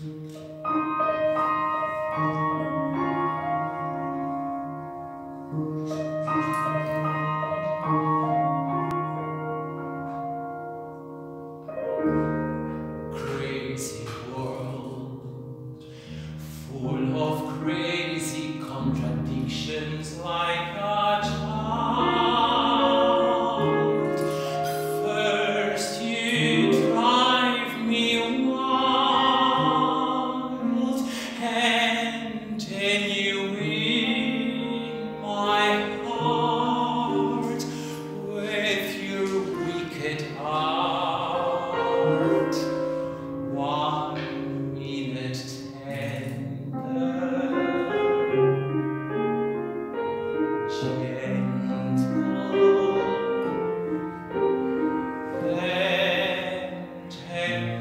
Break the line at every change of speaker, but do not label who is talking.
Crazy world, full of crazy contradictions like a child. name.